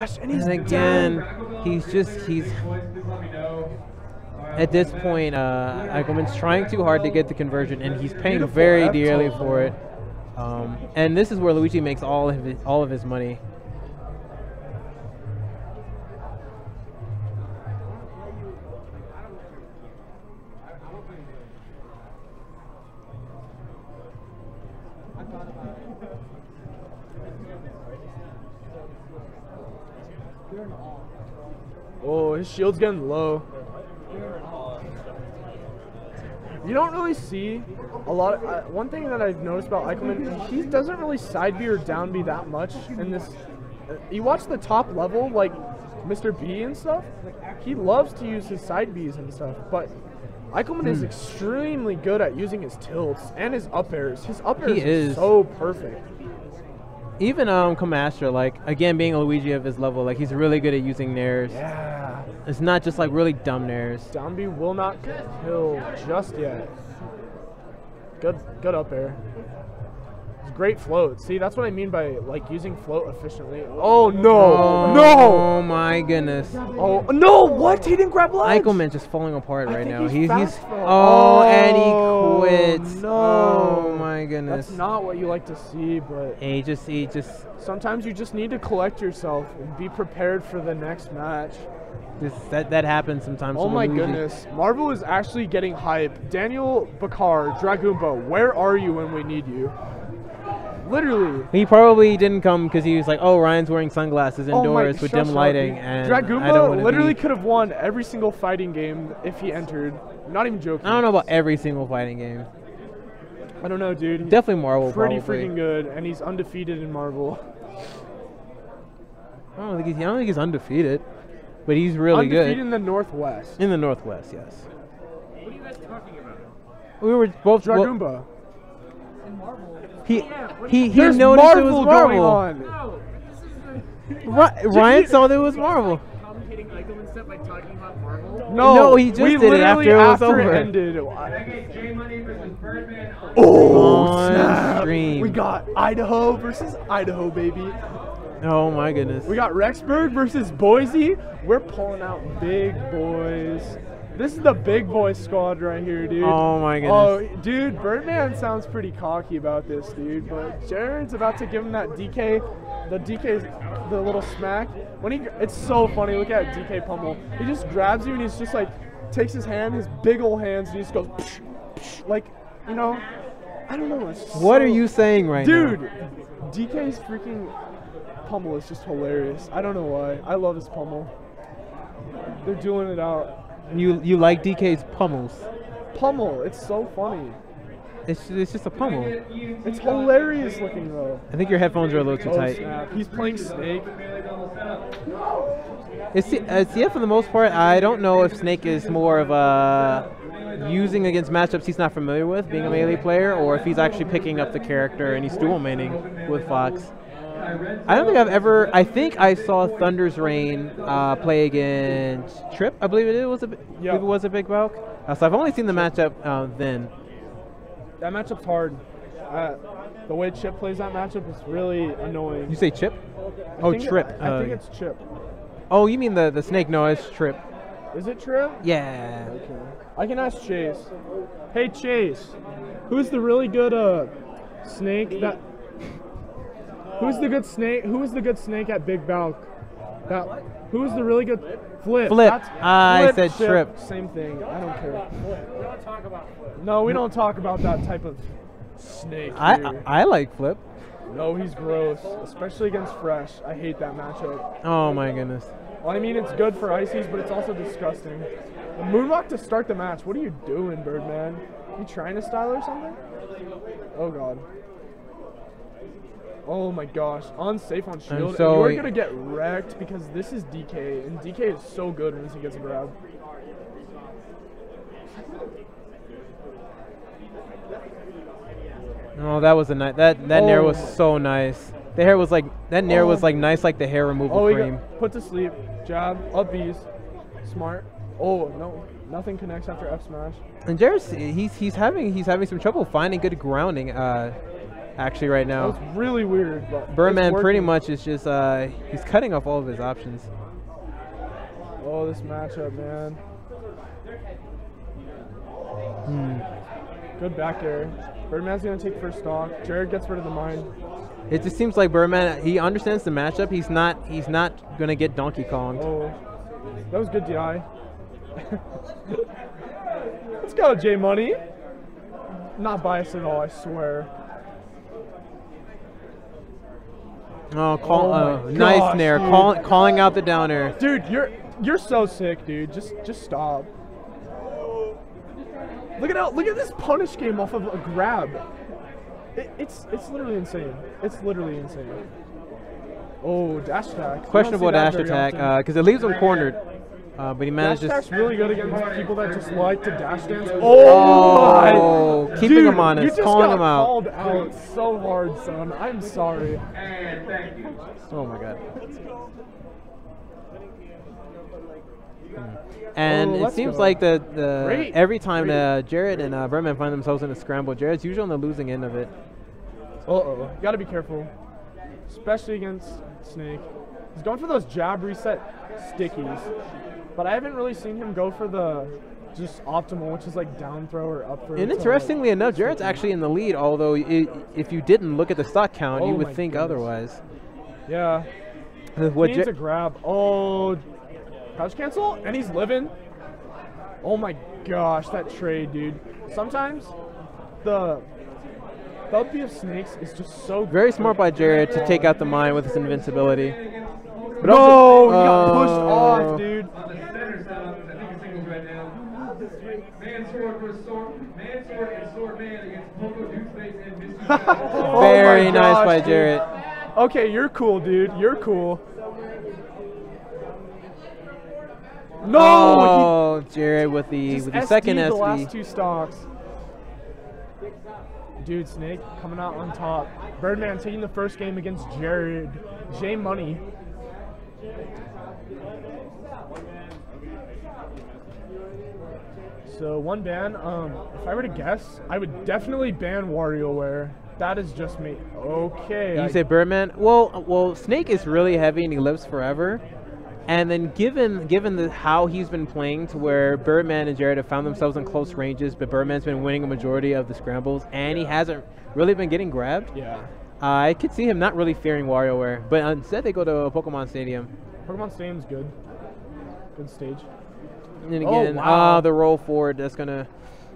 And he's And again, he's just he's at this point. Uh, Eichelman's trying too hard to get the conversion, and he's paying very dearly for it. Um, and this is where Luigi makes all of his, all of his money. Oh, his shield's getting low. You don't really see a lot. Of, uh, one thing that I've noticed about Eichelman, he doesn't really side B or down B that much in this. Uh, you watch the top level, like Mr. B and stuff. He loves to use his side Bs and stuff, but Eichelman is extremely good at using his tilts and his up airs. His up airs He are is. so perfect. Even um, Kamastra, like again, being a Luigi of his level, like he's really good at using nairs. Yeah. It's not just like really dumb nairs. Down will not kill just yet. Good, good up air. Great float. See, that's what I mean by like using float efficiently. Oh, oh no, Oh no, Oh my goodness! oh no! What? He didn't grab ledge. Eichelman's just falling apart right now. he's He's, he's oh, and Oh, he quits. no. Oh my goodness! That's not what you like to see, but And he just he just sometimes you just need to collect yourself and be prepared for the next match. just that that happens sometimes. Oh my Luigi. goodness. Marvel is actually getting hype. Daniel Bakar, Dragoomba, where are you when we need you? Literally. He probably didn't come because he was like, "Oh, Ryan's wearing sunglasses Oh my- indoors with dim lighting," dude. and I Dragoomba literally Be. could have won every single fighting game if he entered. Not even joking. I don't know about every single fighting game. I don't know, dude. He's Definitely Marvel. pretty probably. freaking good, and he's undefeated in Marvel. I don't think he's, I don't think he's undefeated, but he's really undefeated good in the Northwest. in the Northwest. Yes. What are you guys talking about? We were both. Dragoomba. well, Dragoomba. He he he There's noticed Marvel, it was going Marvel. on. No, this is the Ri- Ryan saw that it was Marvel. commentating Eichelman stuff by talking about Marvel. No, No, he just we did it literally after it was after over. ended. J Money versus Byrdman. Oh, On snap. stream. We got Idaho versus Idaho, baby. Oh my goodness. We got Rexburg versus Boise. We're pulling out big boys. This is the big boy squad right here, dude. Oh my oh, goodness. Oh, dude, Byrdman sounds pretty cocky about this, dude. But Jared's about to give him that DK, the DK, the little smack. When he, it's so funny. Look at DK Pummel. He just grabs you and he's just like, takes his hand, his big old hands, and he just goes, psh, psh, like, you know, I don't know. It's What are you saying right Dude, now? Dude? DK's freaking pummel is just hilarious. I don't know why. I love his pummel. They're doing it out. You you like DK's pummels? Pummel, it's so funny. It's it's just a pummel. It's hilarious looking though. I think your headphones are a little too Oh tight. snap! He's playing Snake. It's uh, yeah, for the most part, I don't know if Snake is more of a using against matchups he's not familiar with, being a melee player, or if he's actually picking up the character and he's dual maining with Fox. I don't think I've ever. I think I saw Thunder's Rain uh, play against Trip. I believe it was a. believe it was a big bulk. Uh, so I've only seen the matchup uh, then. That matchup's hard. Uh, the way Chip plays that matchup is really annoying. You say Chip? I Oh, think it- Trip. I Uh, think it's Chip. oh, you mean the the Snake? No, it's Trip. Is it Trip? Yeah. Okay. I can ask Chase. Hey Chase, who's the really good uh snake that? Who's the good snake? Who is the good snake at Big Balk? That who's the really good flip? Flip. That's- ah, I Flip, said Chip, Trip. Same thing. I don't care. about flip No, we don't talk about that type of snake. I. I, I like Flip. no, he's gross, especially against Fresh. I hate that matchup. Oh my goodness. Well, I mean, it's good for ices, but it's also disgusting. The moonwalk to start the match. What are you doing, Byrdman? You trying to style or something? Oh god. Oh my gosh, unsafe on shield. so- and you're gonna get wrecked because this is DK, and DK is so good once he gets a grab. Oh, that was a nice. That that nair was Oh. so nice. The hair was like that nair was Oh. like nice, like the hair removal Oh, cream. put to sleep. Jab, up B's. Smart. Oh no, nothing connects after F smash. And Jared's he's he's having he's having some trouble finding good grounding. Uh, actually right now. It's really weird. Byrdman pretty much is just uh, he's cutting off all of his options. Oh, this matchup, man. Hmm. Good back air. Byrdman's gonna take first stock. Jared gets rid of the mine. It just seems like Byrdman he understands the matchup. He's not he's not gonna get Donkey Kong. Oh, that was good DI. Let's go, J Money. Not biased at all, I swear. Oh, call, Oh uh, nice snare, call, calling out the down air. Dude, you're you're so sick, dude. Just just stop. Look at how look at this punish game off of a grab. It, it's it's literally insane. It's literally insane. Oh, dash attack. Questionable dash attack because it leaves him cornered, uh, but he Dash manages. attack's really good against people that just like to dash dance. Oh, Oh, my! keeping Dude, him honest, you just calling got him out. called out so hard, son. I'm sorry. And thank you. Oh my god. And Oh, it seems go. like the, the Great, every time uh, Jared and uh, Byrdman find themselves in a scramble, Jared's usually on the losing end of it. Uh oh. You gotta be careful. Especially against Snake. He's going for those jab reset stickies. But I haven't really seen him go for the just optimal, which is like down throw or up throw. And to, like, interestingly enough, Jared's actually in the lead. Although i if you didn't look at the stock count, you Oh would think goodness. otherwise. Yeah. Uh, What he needs a grab. Oh, crouch cancel, and he's living. Oh my gosh, that trade, dude. Sometimes the LP of snakes is just so very smart by Jared to take out the mine with his invincibility. But No, also- he got pushed Oh. off, dude. On the center setup, I think it's singles right now. Man sword versus. Man sword and sword man against Poco Deuce and Misty. Oh Very nice gosh, by dude. Jared. Okay, you're cool, dude. You're cool. No, Oh, Jared with the with the SD'd second the SD. last two stocks. Dude, Snake coming out on top. Byrdman taking the first game against Jared. J Money. So one ban. Um, if I were to guess, I would definitely ban WarioWare. That is just me. Okay. You I- say Byrdman? Well, well, Snake is really heavy and he lives forever. And then given given the how he's been playing to where Byrdman and Jared have found themselves in close ranges, but Byrdman's been winning a majority of the scrambles, and he hasn't really been getting grabbed. yeah. Uh, I could see him not really fearing WarioWare, but instead they go to a Pokemon Stadium. Pokemon Stadium's good. Good stage. And then Oh, again, wow. uh, the roll forward that's gonna.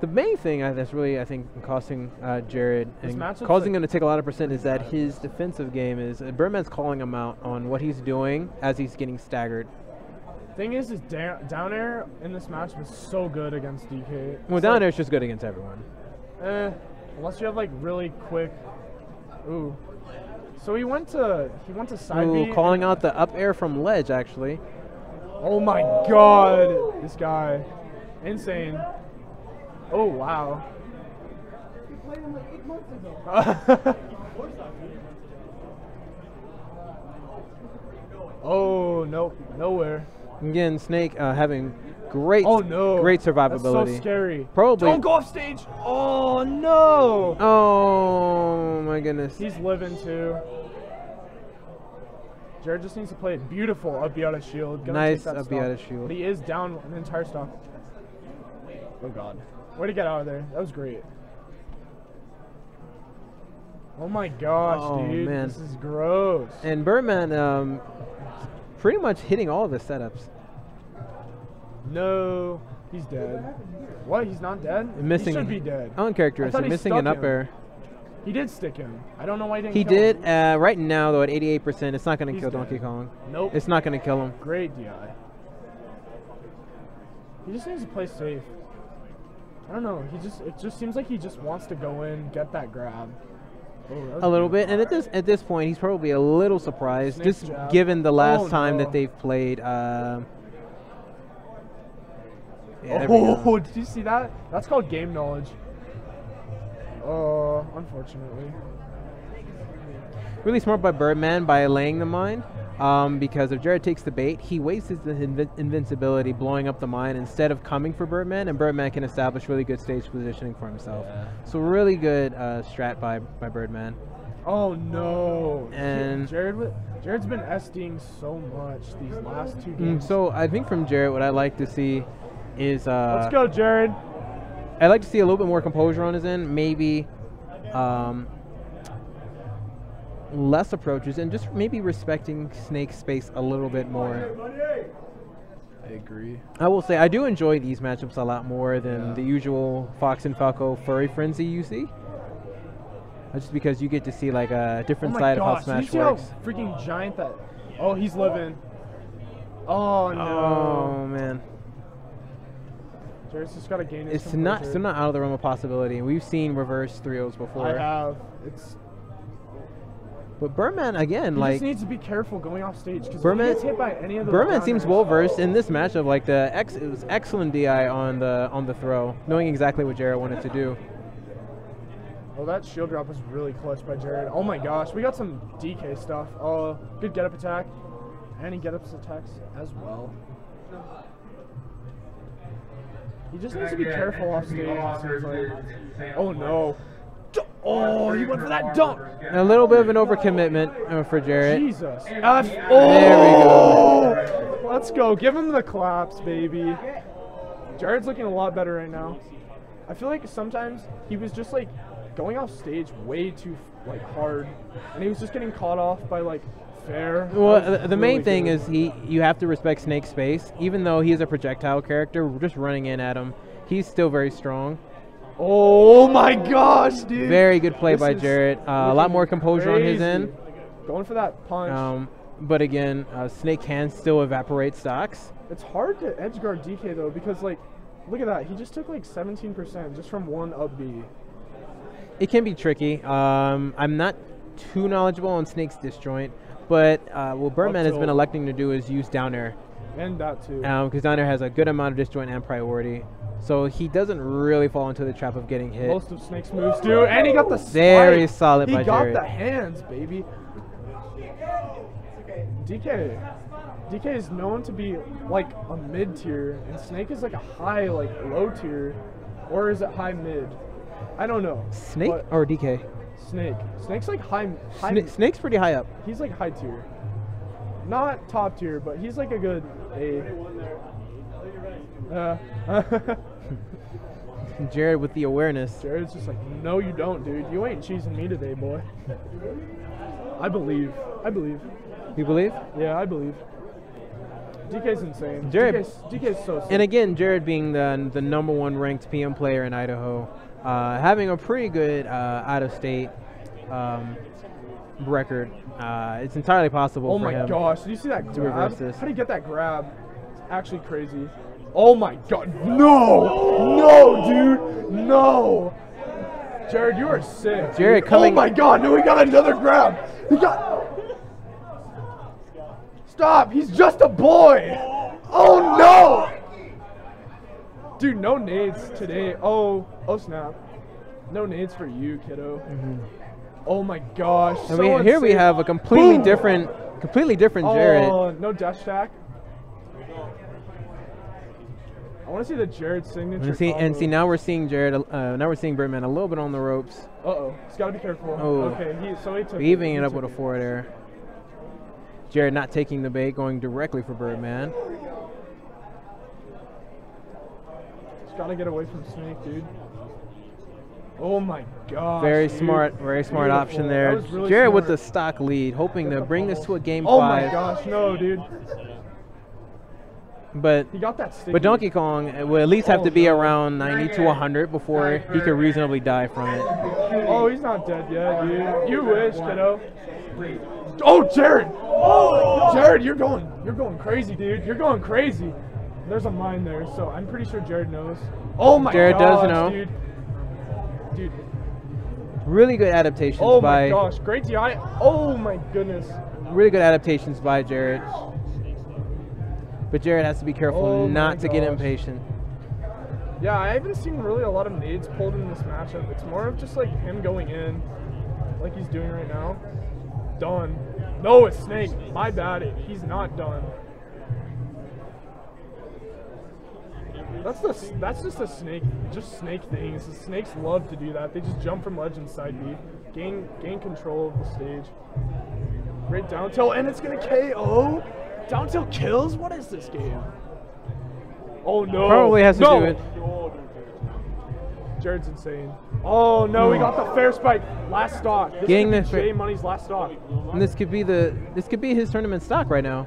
The main thing uh, that's really I think costing uh, Jared and causing like- him to take a lot of percent is that his defensive game is uh, Byrdman's calling him out on what he's doing as he's getting staggered. Thing is, is da- down air in this match was so good against DK. Well, It's down like, there it's just good against everyone. Eh, unless you have like really quick. Ooh. So he went to he went to side Ooh, calling out the up air from ledge actually. Oh my god, this guy, insane. Oh wow. oh nope, nowhere. Again, Snake uh, having great, Oh no. great That's survivability. so scary. Probably- Don't go off stage. Oh no. Oh my goodness. He's living too. Jared just needs to play it beautiful up out of shield. Gonna Nice take that up stock. out of shield. But he is down an entire stock. Oh god. Way to get out of there. That was great. Oh my gosh, Oh, dude. man. This is gross. And Byrdman, um, pretty much hitting all of his setups. No, he's dead. What? He's not dead? Missing He should be dead. I Uncharacteristic, thought he missing stuck an up him. air. He did stick him. I don't know why he didn't He kill him. did. Uh, right now, though, at 88%, it's not going to kill dead. Donkey Kong. Nope. It's not going to kill him. Great DI. He just needs to play safe. I don't know. He just it just seems like he just wants to go in, get that grab. Oh, that A little bit, and at this at this point, he's probably a little surprised, Snake's just jab. given the last Oh, time no. that they've played. Um, yeah, Oh, did you see that? That's called game knowledge. Oh, unfortunately. really smart by Byrdman by laying the mine. Um, because if Jared takes the bait, he wastes his invi- invincibility blowing up the mine instead of coming for Byrdman, and Byrdman can establish really good stage positioning for himself. Yeah. So really good uh, strat by, by Byrdman. Oh no! And- Jared, Jared's been SDing so much these last two Mm, games. so I think from Jared, what I like to see is uh, let's go, Jared. I like to see a little bit more composure on his end, maybe um, less approaches, and just maybe respecting Snake's space a little bit more. I agree. I will say I do enjoy these matchups a lot more than the usual Fox and Falco furry frenzy you see. Just because you get to see like a Oh different my side gosh! of how did you Smash see how works. freaking giant that? Oh, he's living. Oh no! Oh man, Jared's just gotta gain his it's not not out of the realm of possibility. We've seen reverse 3-0s before, I have. It's but Byrdman again he like just needs to be careful going off stage because Berman- he gets hit by any of those. Berman seems well versed in this matchup. Like the ex, it was excellent DI on the on the throw, knowing exactly what Jared wanted to do. Oh, that shield drop was really clutch by Jared. Oh my gosh, we got some DK stuff. Oh, good get up attack. And he get ups attacks as well. He just needs to be careful off stage. like. Oh no. Oh, he went for that dunk. A little bit of an overcommitment uh, for Jared. Jesus. F- oh! There we go. Let's go. Give him the claps, baby. Jared's looking a lot better right now. I feel like sometimes he was just like going off stage way too like hard, and he was just getting caught off by like fair. Well, the, the main thing good. is he you have to respect Snake's space, even though he's a projectile character. Just running in at him, he's still very strong. Oh my gosh, dude! Very good play This by Jared. Uh, a lot more composure on his end. Going for that punch. Um, but again, uh, Snake can still evaporate stocks. It's hard to edge guard DK though because like, look at that. He just took like 17% just from one up B. It can be tricky. Um, I'm not too knowledgeable on Snake's disjoint, but uh, what Byrdman has been electing to do is use down air. And that too. because down air has a good amount of disjoint and priority. So he doesn't really fall into the trap of getting hit. Most of Snake's moves do, and he got the Very spike. solid he by got the hands, baby. DK, DK is known to be like a mid tier, and Snake is like a high, like low tier, or is it high mid? I don't know. Snake or DK? Snake. Snake's like high. high Sna- Snake's pretty high up. He's like high tier. Not top tier, but he's like a good A. Uh, Jared with the awareness. Jared's just like, no, you don't, dude. You ain't cheesing me today, boy. I believe. I believe. You believe? Yeah, I believe. DK's insane. Jared- DK's, DK's so sick. And again, Jared being the the number one ranked PM player in Idaho, uh, having a pretty good uh, out of state um, record. Uh, it's entirely possible oh my gosh, did you see that to grab? this. How do you get that grab? It's actually crazy. Oh my god. No! No, dude! No! Jared, you are sick. Jared dude. coming- Oh my god, no, he got another grab. He got. Stop! He's just a boy! Oh no! Dude, no nades today. Oh, oh snap. No nades for you, kiddo. Oh my gosh. Mm-hmm. And so we, here we have a completely Boom! different, completely different Jared. Oh, no dash stack. I want to see the Jared signature. And see, and see now we're seeing Jared. Uh, now we're seeing Byrdman a little bit on the ropes, Uh oh, he's got to be careful. Oh. Okay, he so he took. evening he it up with a forward air. Jared not taking the bait, going directly for Byrdman. He's got to get away from Snake, dude. Oh my god. Very smart, very smart option there. Jared with the stock lead, hoping to bring this to a game Oh five. my gosh, no, dude. But He got that sticky. but Donkey Kong will at least have Oh, to be no. around 90 to 100 before he could reasonably die from it. Oh, he's not dead yet, dude. You wish, kiddo. Oh, Jared! Oh, Jared, you're going, you're going crazy, dude. You're going crazy. There's a mine there, so I'm pretty sure Jared knows. Oh my god. Jared does know. dude. Dude. Really good adaptations Oh by my gosh, great DI. Oh my goodness. really good adaptations by Jared. But Jared has to be careful Oh not to get impatient. Yeah, I haven't seen really a lot of nades pulled in this matchup. It's more of just like him going in, like he's doing right now. Done. No, it's Snake. My bad. He's not done. That's the that's just a snake, just snake things. The snakes love to do that. They just jump from ledge and side B, gain gain control of the stage. Great down tilt, and it's gonna KO. Down tilt kills. What is this game? Oh no! Probably has to no. do it. Jared's insane. Oh no, we hmm. got the fair spike. Last stock. This Getting could the be fair- J Money's last stock. And this could be the this could be his tournament stock right now.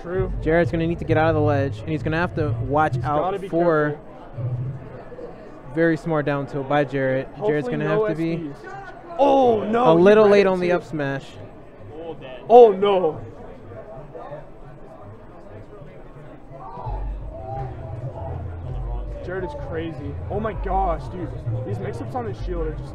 True. Jared's gonna need to get out of the ledge, and he's gonna have to watch He's out for careful. very smart down tilt by Jared. Jared's gonna no have to be Oh no! a little late on the too. up smash. Oh no! Jared is crazy. Oh my gosh, dude. These mix-ups on his shield are just